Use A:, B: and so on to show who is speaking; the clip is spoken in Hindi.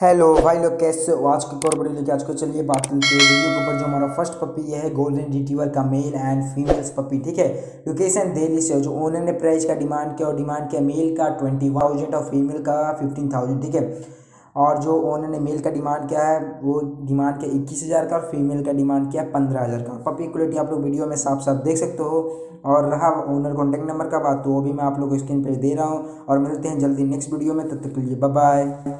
A: हेलो, भाई लोग, कैसे हो? आज की और बड़ी लेके आज को चलिए बात करते हैं। वीडियो के ऊपर जो हमारा फ़र्स्ट पपी ये है गोल्डन रिटीवर का मेल एंड फीमेल्स पपी ठीक है? लोकेशन दिल्ली से जो ओनर ने प्राइस का डिमांड किया और डिमांड किया मेल का ट्वेंटी थाउज़ेंड और फीमेल का फिफ्टीन थाउज़ेंड ठीक है? और जो ओनर ने मेल का डिमांड किया है, वो डिमांड किया इक्कीस हज़ार का और फीमेल का डिमांड किया पंद्रह हज़ार का। पपी क्वालिटी आप लोग वीडियो में साफ़ साफ़ देख सकते हो। और रहा ओनर कॉन्टैक्ट नंबर का बात तो वो भी मैं आप लोग को स्क्रीन पर दे रहा हूँ। और मिलते हैं जल्दी नेक्स्ट वीडियो में, तब तक के लिए बाय